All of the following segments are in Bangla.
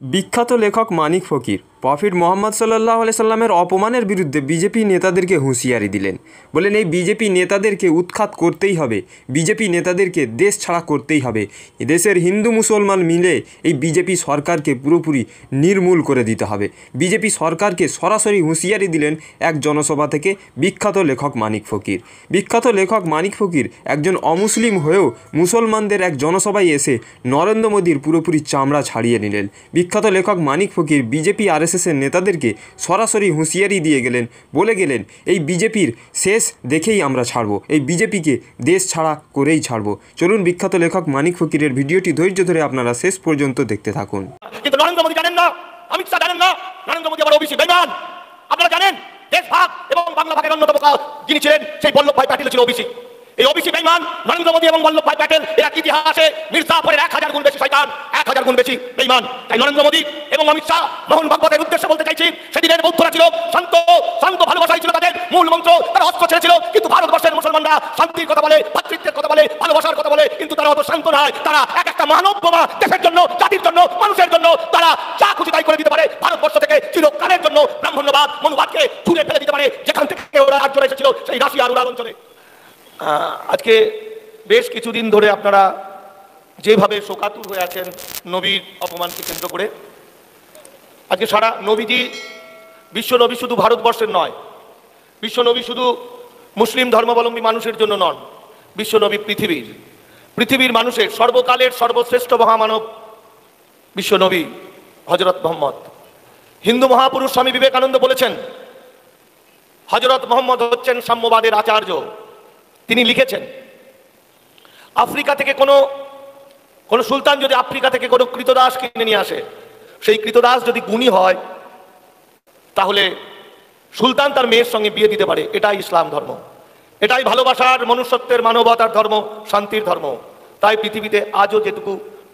বিখ্যাত লেখক মানিক ফকির। প্রফিট মোহাম্মদ সাল্লাহ সাল্লামের অপমানের বিরুদ্ধে বিজেপি নেতাদেরকে হুঁশিয়ারি দিলেন। বলেন, এই বিজেপি নেতাদেরকে উৎখাত করতেই হবে। বিজেপি নেতাদেরকে দেশ ছাড়া করতেই হবে। দেশের হিন্দু মুসলমান মিলে এই বিজেপি সরকারকে পুরোপুরি নির্মূল করে দিতে হবে। বিজেপি সরকারকে সরাসরি হুঁশিয়ারি দিলেন এক জনসভা থেকে বিখ্যাত লেখক মানিক ফকির। বিখ্যাত লেখক মানিক ফকির একজন অমুসলিম হয়েও মুসলমানদের এক জনসভায় এসে নরেন্দ্র মোদীর পুরোপুরি চামড়া ছাড়িয়ে নিলেন। বিখ্যাত লেখক মানিক ফকির বিজেপি আরএসএসের নেতাদেরকে সরাসরি হুঁশিয়ারি দিয়ে গেলেন, বলে গেলেন, এই বিজেপির শেষ দেখেই আমরা ছাড়ব, এই বিজেপিকে দেশ ছাড়া করেই ছাড়ব। চলুন বিখ্যাত লেখক মানিক ফকিরের ভিডিওটি ধৈর্য ধরে আপনারা শেষ পর্যন্ত দেখতে থাকুন। না জানেন না আপনারা জানেন, দেশ ভাগ এবং বাংলা ভাগের অন্যতম যিনি ছিলেন, সেই বল্লভ ভাই ছিল ওবিসি। এই ওবিসি বেমান নরেন্দ্র মোদী এবং বল্লভ ভাই প্যাটেল, এরা ইতিহাসে মির্জাপুরের এক হাজার গুণ বেশি শয়তান, এক হাজার গুণ বেশি বেইমান। তাই নরেন্দ্র মোদী এবং অমিত শাহ, মোহন ভাগবতের উদ্দেশ্যে বলতে চাইছি, সেদিনের বৌদ্ধরা ছিল শান্ত শান্ত ভালোবাসাই ছিল তাদের মূল মন্ত্র, তারা অস্ত্র ছেড়েছিল, কিন্তু ভারতবর্ষের মুসলমানরা শান্তির কথা বলে, ভাতৃত্বের কথা বলে, ভালোবাসার কথা বলে, কিন্তু তারা অত শান্ত নয়। তারা এক একটা মানব বোমা দেশের জন্য, জাতির জন্য, মানুষের জন্য, তারা যা খুশি তাই করে দিতে পারে। ভারতবর্ষ থেকে চিরকালের জন্য ব্রাহ্মণ্যবাদ, মনুবাদকে ছুড়ে ফেলে দিতে পারে, যেখান থেকে ওরা রাজ্য এসেছিল, সেই রাশিয়ার উড়াল অঞ্চলে। আজকে বেশ কিছুদিন ধরে আপনারা যেভাবে শোকাতুর হয়ে আছেন নবীর অপমানকে কেন্দ্র করে, আজকে সারা নবীজি বিশ্ব নবী শুধু ভারতবর্ষের নয়, বিশ্ব নবী শুধু মুসলিম ধর্মাবলম্বী মানুষের জন্য নন, বিশ্ব নবী পৃথিবীর পৃথিবীর মানুষের, সর্বকালের সর্বশ্রেষ্ঠ মহামানব বিশ্ব নবী হজরত মোহাম্মদ। হিন্দু মহাপুরুষ স্বামী বিবেকানন্দ বলেছেন, হজরত মোহাম্মদ হচ্ছেন সাম্যবাদের আচার্য। তিনি লিখেছেন, আফ্রিকা থেকে কোনো কোনো সুলতান যদি আফ্রিকা থেকে কোনো কৃতদাস কিনে নিয়ে আসে, সেই কৃতদাস যদি গুণী হয়, তাহলে সুলতান তার মেয়ের সঙ্গে বিয়ে দিতে পারে। এটাই ইসলাম ধর্ম। এটাই ভালোবাসার, মনুষ্যত্বের, মানবতার ধর্ম, শান্তির ধর্ম। তাই পৃথিবীতে আজও যেটুকু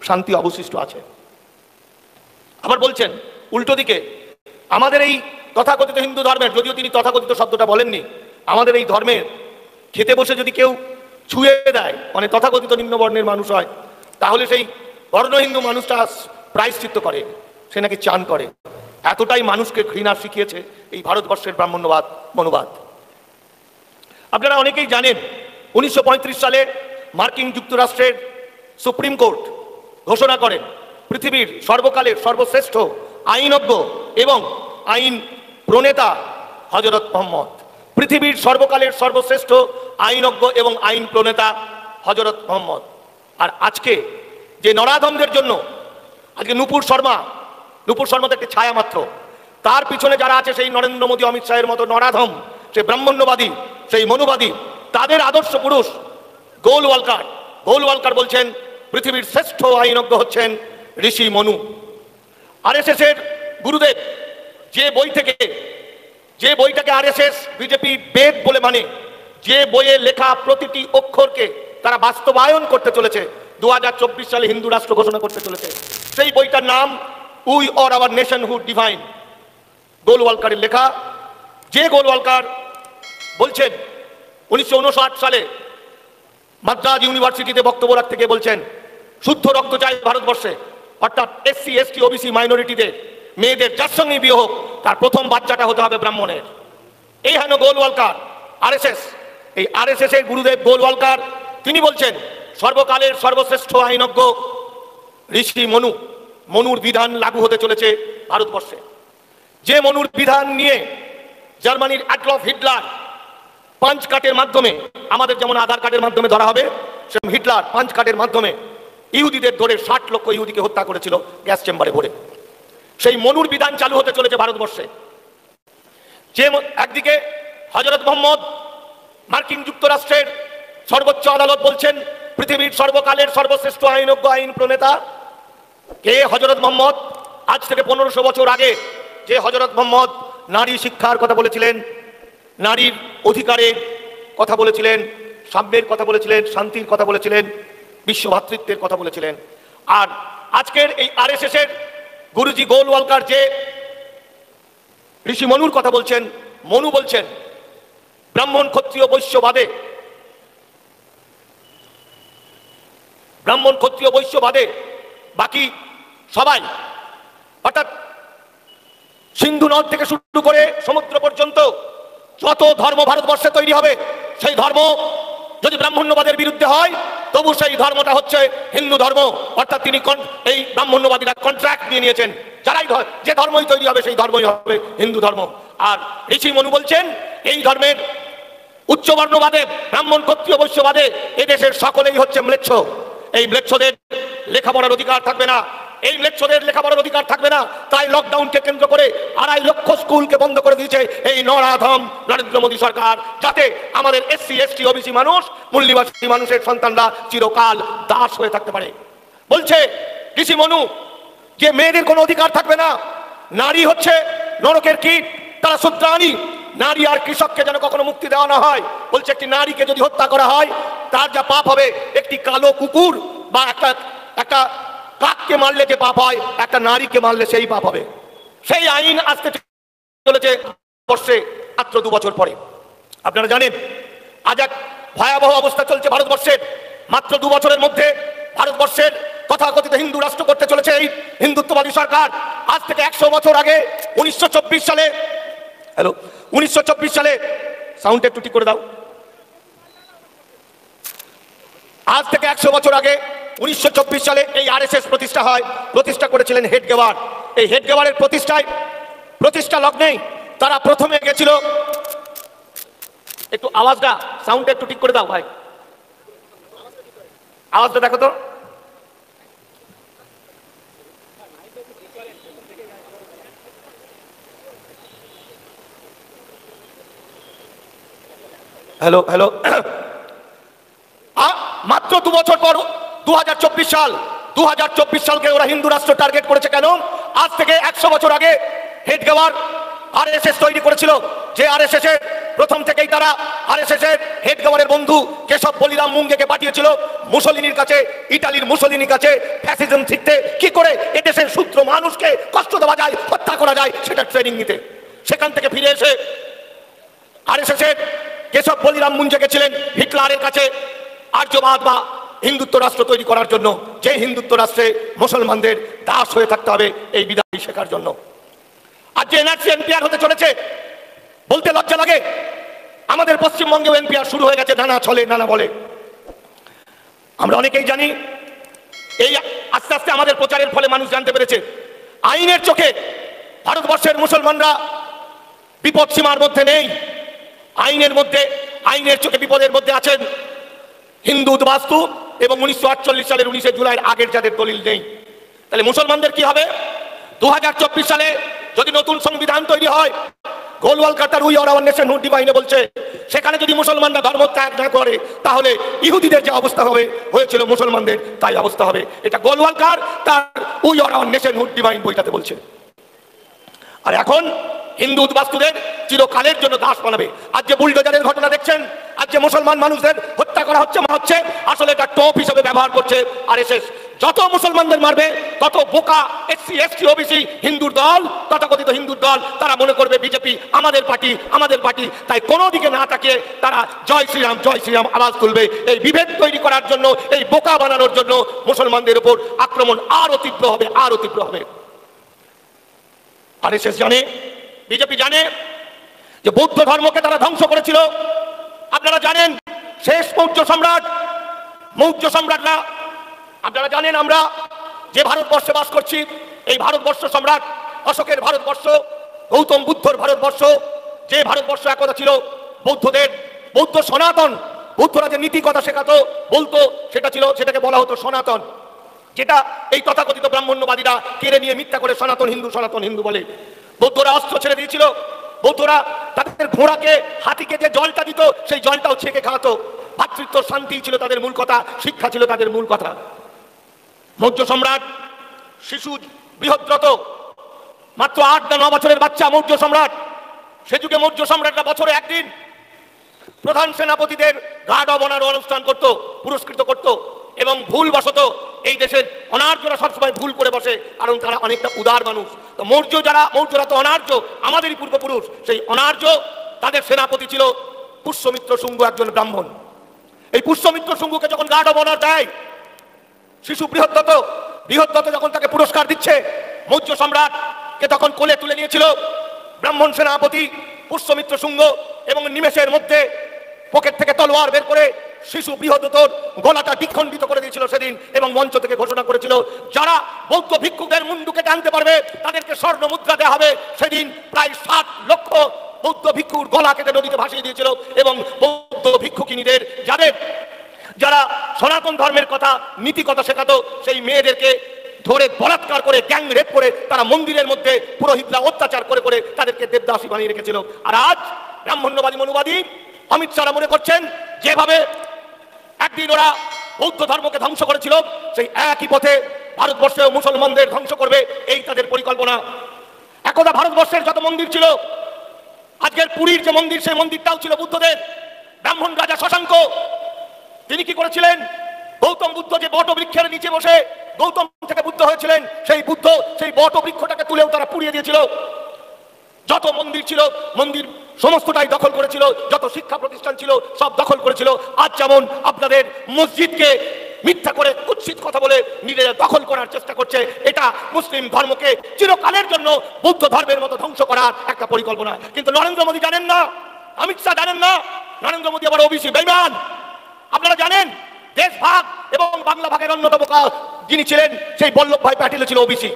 শান্তি অবশিষ্ট আছে। আবার বলছেন, উল্টো দিকে, আমাদের এই তথাকথিত হিন্দু ধর্মের, যদিও তিনি তথাকথিত শব্দটা বলেননি, আমাদের এই ধর্মের খেতে বসে যদি কেউ ছুঁয়ে দেয় মানে তথাকথিত নিম্নবর্ণের মানুষ হয়, তাহলে সেই বর্ণ হিন্দু মানুষটা প্রায়শ্চিত্ত করে, সে নাকি চান করে। এতটাই মানুষকে ঘৃণা শিখিয়েছে এই ভারতবর্ষের ব্রাহ্মণ্যবাদ, মনোবাদ। আপনারা অনেকেই জানেন, উনিশশো পঁয়ত্রিশ সালে মার্কিন যুক্তরাষ্ট্রের সুপ্রিম কোর্ট ঘোষণা করেন, পৃথিবীর সর্বকালের সর্বশ্রেষ্ঠ আইনজ্ঞ এবং আইন প্রণেতা হজরত মোহাম্মদ। পৃথিবীর সর্বকালের সর্বশ্রেষ্ঠ আইনজ্ঞ এবং আইন প্রণেতা হজরত মোহাম্মদ। আর আজকে যে নরাধমদের জন্য, আজকে নুপুর শর্মা নুপুর শর্মা একটি ছায়া মাত্র, তার পিছনে যারা আছে সেই নরেন্দ্র মোদী, অমিত শাহের মতো নরাধম সেই ব্রাহ্মণ্যবাদী, সেই মনুবাদী, তাদের আদর্শ পুরুষ গোল ওয়ালকার গোল ওয়ালকার বলছেন, পৃথিবীর শ্রেষ্ঠ আইনজ্ঞ হচ্ছেন ঋষি মনু। আরএসএস এর গুরুদেব, যে বই থেকে যে বইটাকে আরএসএস, বিজেপি বেদ বলে মানে যে বইয়ে লেখা প্রতিটি অক্ষরকে তারা বাস্তবায়ন করতে চলেছে দু হাজার চব্বিশ সালে হিন্দু রাষ্ট্র ঘোষণা করতে চলেছে। সেই বইটার নাম, we or our nationhood defined. গোলওয়ালকারের লেখা। যে গোলওয়ালকার বলছেন, উনিশশো উনষাট সালে মাদ্রাজ ইউনিভার্সিটিতে বক্তব্য রাখতে গিয়ে বলছেন, শুদ্ধ রক্ত চাই ভারতবর্ষে। অর্থাৎ এসসি, এসটি, ওবিসি মাইনরিটিদের মেয়েদের যার সঙ্গে বিয়ে হোক, তার প্রথম বাচ্চাটা হতে হবে ব্রাহ্মণের। এই হেন গোলওয়ালকার, আরএসএস। এই আরএসএস এর গুরুদেব গোলওয়ালকার, তিনি বলছেন, সর্বকালের সর্বশ্রেষ্ঠ আইনজ্ঞ ঋষি মনু, মনুর বিধান লাগু হতে চলেছে ভারতবর্ষে। যে মনুর বিধান নিয়ে জার্মানির অ্যাডলফ হিটলার পাঞ্চ কাটের মাধ্যমে, আমাদের যেমন আধার কার্ডের মাধ্যমে ধরা হবে, সেরকম হিটলার পাঞ্চ কাটের মাধ্যমে ইহুদিদের ধরে ষাট লক্ষ ইহুদিকে হত্যা করেছিল গ্যাস চেম্বারে ভরে। সেই মনুর বিধান চালু হতে চলেছে ভারতবর্ষে। যে একদিকে হজরত মোহাম্মদ মার্কিন যুক্তরাষ্ট্রের সর্বোচ্চ আদালত বলছেন, পৃথিবীর সর্বকালের সর্বশ্রেষ্ঠ আইনজ্ঞ আইন প্রণেতা, কে হজরত মোহাম্মদ? আজ থেকে পনেরোশো বছর আগে যে হজরত মোহাম্মদ নারী শিক্ষার কথা বলেছিলেন, নারীর অধিকারের কথা বলেছিলেন, সাম্যের কথা বলেছিলেন, শান্তির কথা বলেছিলেন বিশ্ব ভ্রাতৃত্বের কথা বলেছিলেন। আর আজকের এই আরএসএস এর গুরুজি গোলওয়ালকার যে ঋষি মনুর কথা বলছেন, মনু বলছেন, ব্রাহ্মণ ক্ষত্রিয় বৈশ্যবাদে, ব্রাহ্মণ ক্ষত্রিয় বৈশ্য বাদে বাকি সবাই, অর্থাৎ সিন্ধু নদ থেকে শুরু করে সমুদ্র পর্যন্ত যত ধর্ম ভারতবর্ষে তৈরি হবে, সেই ধর্ম যদি ব্রাহ্মণ্যবাদের বিরুদ্ধে হয় তবু সেই ধর্মটা হচ্ছে হিন্দু ধর্ম। অর্থাৎ তিনি এই ব্রাহ্মণ্যবাদীরা কন্ট্রাক্ট নিয়ে নিয়েছেন। যারাই যে ধর্মই তৈরি হবে, সেই ধর্মই হবে হিন্দু ধর্ম। আর ঋষি মনু বলছেন, এই ধর্মের উচ্চবর্ণবাদে, ব্রাহ্মণ ক্ষত্রিয় বৈশ্যবাদে এদেশের সকলেই হচ্ছে ম্লেচ্ছ। এই ম্লেচ্ছদের লেখাপড়ার অধিকার থাকবে না। এই ম্লেচ্ছদের লেখাপড়ার অধিকার থাকবে না। তাই লকডাউনকে কেন্দ্র করে আড়াই লক্ষ স্কুলকে বন্ধ করে দিয়েছে এই নরাধম নরেন্দ্র মোদী সরকার, যাতে আমাদের এসসি, এসটি, ওবিসি মানুষ, মূল্যবাসী মানুষের সন্তানরা চিরকাল দাস হয়ে থাকতে পারে। বলছে ঋষি মনু, যে মেয়েদের কোনো অধিকার থাকবে না। নারী হচ্ছে নরকের কীট, তারা সূত্রাণী। নারী আর কৃষককে যেন কখনো মুক্তি দেওয়া না হয়। বলছে একটি নারীকে যদি হত্যা করা হয়, তার যা পাপ হবে, একটি কালো কুকুর বা একটা একটা কাককে মারলে যে পাপ হয়, একটা নারীকে মারলে সেই পাপ হবে। সেই আইন আসতে চলেছে, বর্ষে মাত্র দু বছর পরে। আপনারা জানেন, আজ এক ভয়াবহ অবস্থা চলছে ভারতবর্ষের। মাত্র দু বছরের মধ্যে ভারতবর্ষের তথাকথিত হিন্দু রাষ্ট্র করতে চলেছে এই হিন্দুত্ববাদী সরকার। আজ থেকে একশো বছর আগে উনিশশো চব্বিশ সালে, হ্যালো, উনিশশো চব্বিশ সালে সাউন্ড একটু ঠিক করে দাও। আজ থেকে একশো বছর আগে উনিশশো চব্বিশ সালে এই আরএসএস প্রতিষ্ঠা হয়, প্রতিষ্ঠা করেছিলেন হেড গেওয়ার এই হেড গেওয়ারের প্রতিষ্ঠায়, প্রতিষ্ঠা লগ্নেই তারা প্রথমে গেছিল। একটু আওয়াজটা সাউন্ডটা একটু ঠিক করে দাও ভাই। আওয়াজটা দেখো তো। হ্যালো হ্যালো মাত্র দু বছর পর দু হাজার চব্বিশ সাল দু হাজার চব্বিশ সালকে ওরা হিন্দু রাষ্ট্র টার্গেট করেছে কেন? আজ থেকে একশো বছর আগে হেড গেওয়ার আরএসএস তৈরি করেছিল, যে আরএসএস এর প্রথম থেকেই তারা আরএসএস এর হেড গেওয়ারের বন্ধু কেশব বলিরাম মুঙ্গেকে পাঠিয়েছিল, মুসলিনীর কাছে, ইটালির মুসলিনীর কাছে ফ্যাসিজম শিখতে কি করে এদেশের সূত্র মানুষকে কষ্ট দেওয়া যায়, হত্যা করা যায়, সেটা ট্রেনিং নিতে। সেখান থেকে ফিরে এসে আরএসএস এর কেশব বলিরাম মুঞ্জে গেছিলেন হিটলারের কাছে আর্যবাদ বা হিন্দুত্ব রাষ্ট্র তৈরি করার জন্য যে হিন্দুত্ব রাষ্ট্রে মুসলমানদের দাস হয়ে থাকতে হবে, এই বিধান শেখার জন্য। আর যে এনআরসি এনপিআর হতে চলেছে, বলতে লজ্জা লাগে। আমাদের পশ্চিমবঙ্গেও এনপিআর শুরু হয়ে গেছে, নানা ছলে, নানা বলে। আমরা অনেকেই জানি, এই আস্তে আস্তে আমাদের প্রচারের ফলে মানুষ জানতে পেরেছে, আইনের চোখে ভারতবর্ষের মুসলমানরা বিপদ সীমার মধ্যে নেই। আইনের মধ্যে, আইনের চোখে বিপদের মধ্যে আছেন হিন্দু বাস্তু এবং উনিশশো আটচল্লিশ সালের উনিশে জুলাইয়ের আগের যাদের দলিল নেই। তাহলে মুসলমানদের কি হবে? দু হাজার চব্বিশ সালে যদি নতুন সংবিধান তৈরি হয়, Golwalkar we are our nationhood বাহিনী বলছে, সেখানে যদি মুসলমানরা ধর্ম ত্যাগ না করে, তাহলে ইহুদিদের যে অবস্থা হবে, হয়েছিল মুসলমানদের, তাই অবস্থা হবে। এটা গোলওয়ালকার তার we are our nationhood defined বইটাতে বলছে। আর এখন হিন্দু উদ্বাস্তুদের চিরকালের জন্য দাস বানাবে। আজ যে বুলডোজারের ঘটনা দেখছেন, আজ যে মুসলমান মানুষদের হত্যা করা হচ্ছে হচ্ছে, আসলে এটা টপ হিসেবে ব্যবহার করছে আর যত মুসলমানদের মারবে, তত বোকা এসসি, এসটি, ওবিসি হিন্দুর দল, তথাকথিত হিন্দুর দল, তারা মনে করবে বিজেপি আমাদের পার্টি আমাদের পার্টি। তাই কোনো দিকে না তাকিয়ে তারা জয় শ্রীরাম জয় শ্রীরাম আওয়াজ তুলবে। এই বিভেদ তৈরি করার জন্য, এই বোকা বানানোর জন্য মুসলমানদের উপর আক্রমণ আরও তীব্র হবে, আরও তীব্র হবে। আরএসএস জানে বিজেপি জানে যে বৌদ্ধ ধর্মকে তারা ধ্বংস করেছিল। আপনারা জানেন, শেষ মৌর্য সম্রাট, মৌর্য সম্রাটরা, আপনারা জানেন আমরা যে ভারতবর্ষে বাস করছি, এই ভারতবর্ষ সম্রাট অশোকের ভারতবর্ষ, গৌতম বুদ্ধর ভারতবর্ষ, যে ভারতবর্ষ একদা ছিল বৌদ্ধদের, বৌদ্ধ সনাতন বৌদ্ধরা যে নীতি কথা শেখাতো, বলতো, সেটা ছিল, সেটাকে বলা হতো সনাতন। যেটা এই তথাকথিত ব্রাহ্মণ্যবাদীরা কেড়ে নিয়ে মিথ্যা করে সনাতন হিন্দু সনাতন হিন্দু বলে। বৌদ্ধরা অস্ত্র ছেড়ে দিয়েছিল। বৌদ্ধরা তাদের ঘোড়াকে, হাতিকে যে জলটা দিত, সেই জলটাও ছেঁকে খাওয়াতো। ভাতৃত্ব শান্তি ছিল তাদের মূল কথা, শিক্ষা ছিল তাদের মূল কথা। মৌর্য সম্রাট শিশু বৃহদ্রত, মাত্র আট না ন বছরের বাচ্চা মৌর্য সম্রাট। সে যুগে মৌর্য সম্রাটরা বছরে একদিন প্রধান সেনাপতিদের গার্ড অব অনার অনুষ্ঠান করত, পুরস্কৃত করত। এবং ভুলবশত এই দেশের অনার্যরা সবসময় ভুল করে বসে, কারণ তারা অনেকটা উদার মানুষ। তো মৌর্য যারা, মৌর্যরা তো অনার্য, আমাদেরই পূর্বপুরুষ। সেই অনার্য তাদের সেনাপতি ছিল পুষ্যমিত্র শুঙ্গ একজন ব্রাহ্মণ। এই পুষ্যমিত্র শুঙ্গুকে যখন গার্ড অব অনার দেয়, শিশু বৃহত্তত বৃহত্তত যখন তাকে পুরস্কার দিচ্ছে, মৌর্য সম্রাটকে তখন কোলে তুলে নিয়েছিল ব্রাহ্মণ সেনাপতি পুষ্যমিত্র শুঙ্গ এবং নিমেষের মধ্যে পকেট থেকে তলোয়ার বের করে শিশু বৃহদতর গলাটা দ্বিখণ্ডিত করে দিয়েছিল সেদিন এবং মঞ্চ থেকে ঘোষণা করেছিল, যারা বৌদ্ধ ভিক্ষুকদের মুন্ডুকে টানতে পারবে, তাদেরকে স্বর্ণ মুদ্রা দেওয়া হবে। সেদিন প্রায় সাত লক্ষ বৌদ্ধ ভিক্ষুর গলা কেটে নদীতে ভাসিয়ে দিয়েছিল এবং বৌদ্ধ ভিক্ষুকিনীদের, যাদের যারা সনাতন ধর্মের কথা নীতি কথা শেখাতো, সেই মেয়েদেরকে ধরে বলাৎকার করে, গ্যাং রেপ করে, তারা মন্দিরের মধ্যে পুরোহিতরা অত্যাচার করে করে তাদেরকে দেবদাসী বানিয়ে রেখেছিল। আর আজ ব্রাহ্মণ্যবাদী মনুবাদী অমিত শাহ মনে করছেন, যেভাবে একদিন ওরা বৌদ্ধ ধর্মকে ধ্বংস করেছিল, সেই একই পথে ভারতবর্ষেও মুসলমানদের ধ্বংস করবে, এই তাদের পরিকল্পনা। একদা ভারতবর্ষের যত মন্দির ছিল, আজকের পুরীর যে মন্দির, সেই মন্দিরটাও ছিল বুদ্ধদের। ব্রাহ্মণ রাজা শশাঙ্ক, তিনি কি করেছিলেন? গৌতম বুদ্ধ যে বট বৃক্ষের নিচে বসে গৌতম থেকে বুদ্ধ হয়েছিলেন, সেই বুদ্ধ সেই বট বৃক্ষটাকে তুলেও তারা পুড়িয়ে দিয়েছিল। যত মন্দির ছিল, মন্দির সমস্তটাই দখল করেছিল, যত শিক্ষা প্রতিষ্ঠান ছিল, সব দখল করেছিল। আজ যেমন আপনাদের মসজিদকে মিথ্যা করে কুৎসিত কথা বলে নিজেরা দখল করার চেষ্টা করছে, এটা মুসলিম ধর্মকে চিরকালের জন্য বৌদ্ধ ধর্মের মতো ধ্বংস করার একটা পরিকল্পনা। কিন্তু নরেন্দ্র মোদী জানেন না, অমিত শাহ জানেন না, নরেন্দ্র মোদী আবার ওবিসি বেইমান। আপনারা জানেন, দেশ ভাগ এবং বাংলা ভাগের অন্যতম যিনি ছিলেন, সেই বল্লভ ভাই প্যাটেল ছিল ওবিসি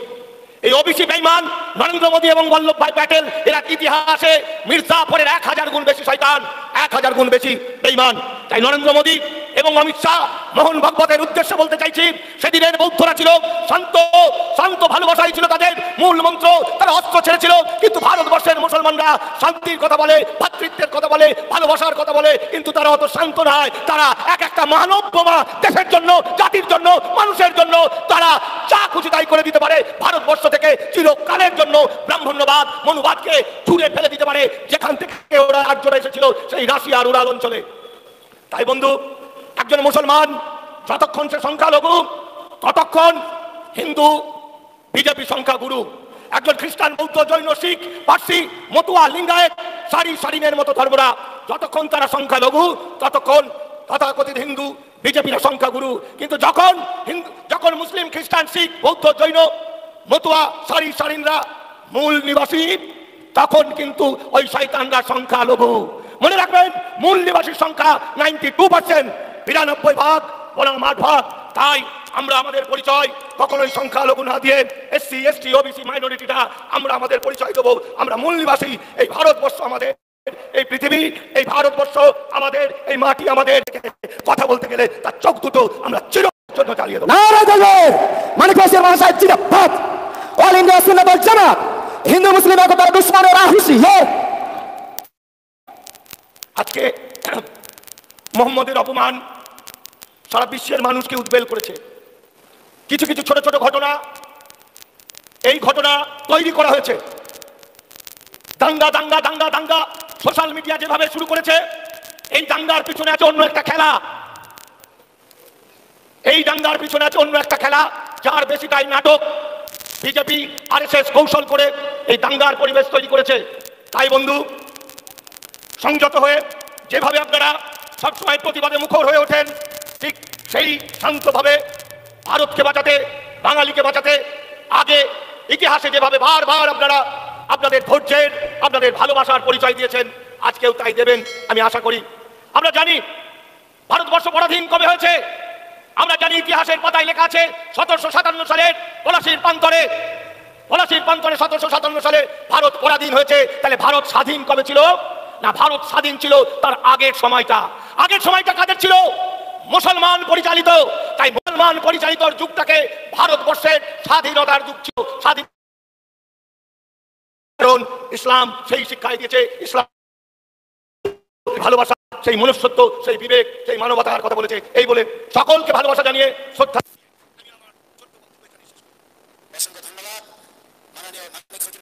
এই ওবিসি বেইমান, নরেন্দ্র মোদী এবং বল্লভ ভাই প্যাটেল, এরা ইতিহাসে মির্জাফরের এক হাজার গুণ বেশি শয়তান, এক হাজার গুণ বেশি বেইমান। তাই নরেন্দ্র মোদী এবং অমিত শাহ মোহন ভগবতের উদ্দেশ্য বলতে চাইছি, সেদিনের বৌদ্ধরা ছিল শান্ত শান্ত ভালোবাসাই ছিল তাদের মূল মন্ত্র। তারা অস্ত্র ছেড়েছিল, কিন্তু ভারতবর্ষের মুসলমানরা শান্তির কথা বলে, ভাতৃত্বের কথা বলে, ভালোবাসার কথা বলে, কিন্তু তারা অত শান্ত নয়। তারা এক একটা মানব বোমা দেশের জন্য, জাতির জন্য, মানুষের জন্য, তারা যা খুশি তাই করে দিতে পারে। ভারতবর্ষ থেকে চিরকালের জন্য ব্রাহ্মণ্যবাদ, মনুবাদকে ছুঁড়ে ফেলে দিতে পারে। যেখান থেকে ওরা রাজ্যটা এসেছিল, সেই রাশিয়ার উড়াল অঞ্চলে। তাই বন্ধু একজন মুসলমান, যতক্ষণ সে সংখ্যালঘু, ততক্ষণ হিন্দু, বিজেপি সংখ্যাগুরু। একজন খ্রিস্টান, বৌদ্ধ, জৈন, শিখ, পার্সি, মতুয়া, লিঙ্গায়েত, সারি, সারিনের মতো ধর্মরা, যতক্ষণ তারা সংখ্যালঘু, ততক্ষণ তথাকথিত হিন্দু, বিজেপির সংখ্যাগুরু। কিন্তু যখন হিন্দু যখন মুসলিম, খ্রিস্টান, শিখ, বৌদ্ধ, জৈন, মতুয়া, সারি, সারিনরা মূল নিবাসী, তখন কিন্তু ওই শয়তানরা সংখ্যালঘু। মনে রাখবেন, মূল নিবাসীর সংখ্যা নাইনটি টু পার্সেন্ট বিরানব্বই ভাগ বরং আট ভাগ। তাই আমরা আমাদের পরিচয় কখনোই সংখ্যালঘু না দিয়ে এসসি এসটি ওবিসি মাইনরিটিটা আমরা আমাদের পরিচয় দেবো। আমরা মূল নিবাসী এই ভারতবর্ষ আমাদের এই পৃথিবী এই ভারতবর্ষ আমাদের এই মাটি আমাদের। কথা বলতে গেলে তার চোখ দুটো আমরা চির জন্য চালিয়ে দেবো। মানিকেশের ভাষায় জিরাফত অল ইন্ডিয়া সুন্নাত জামাত হিন্দু মুসলিম একতার দুশ্মনেরা হুঁশিয়ার আজকে মোহাম্মদের অপমান সারা বিশ্বের মানুষকে উদ্বেল করেছে। কিছু কিছু ছোট ছোট ঘটনা, এই ঘটনা তৈরি করা হয়েছে। দাঙ্গা দাঙ্গা দাঙ্গা দাঙ্গা সোশ্যাল মিডিয়া যেভাবে শুরু করেছে, এই দাঙ্গার পিছনে আছে অন্য একটা খেলা। এই দাঙ্গার পিছনে আছে অন্য একটা খেলা, যার বেশিটাই নাটক। বিজেপি, আরএসএস কৌশল করে এই দাঙ্গার পরিবেশ তৈরি করেছে। তাই বন্ধু, সংযত হয়ে যেভাবে আপনারা সবসময় প্রতিবাদে মুখর হয়ে ওঠেন ঠিক সেই শান্তভাবে ভারতকে বাঁচাতে, বাঙালিকে বাঁচাতে, আগে ইতিহাসে যেভাবে বারবার আপনারা, আপনাদের ধৈর্যের, আপনাদের ভালোবাসার পরিচয় দিয়েছেন, আজকেও তাই দেবেন, আমি আশা করি। আমরা জানি ভারতবর্ষ পরাধীন কবে হয়েছে? আমরা জানি ইতিহাসের পাতায় লেখা আছে সতেরোশো সাতান্ন সালের পলাশির প্রান্তরে। পলাশির প্রান্তরে সতেরোশো সাতান্ন সালে ভারত পরাধীন হয়েছে। তাহলে ভারত স্বাধীন কবে ছিল? না, ভারত স্বাধীন ছিল তার আগের সময়টা। আগের সময়টা কাদের ছিল? মুসলমান পরিচালিত, তাই মুসলমান পরিচালিত যুগটাকে ভারতবর্ষের স্বাধীনতার যুগ ছিল। স্বাধীন কারণ ইসলাম সেই শিক্ষায় দিয়েছে, ইসলাম ভালোবাসা, সেই মনুষ্যত্ব, সেই বিবেক, সেই মানবতার কথা বলেছে। এই বলে সকলকে ভালোবাসা জানিয়ে শ্রদ্ধা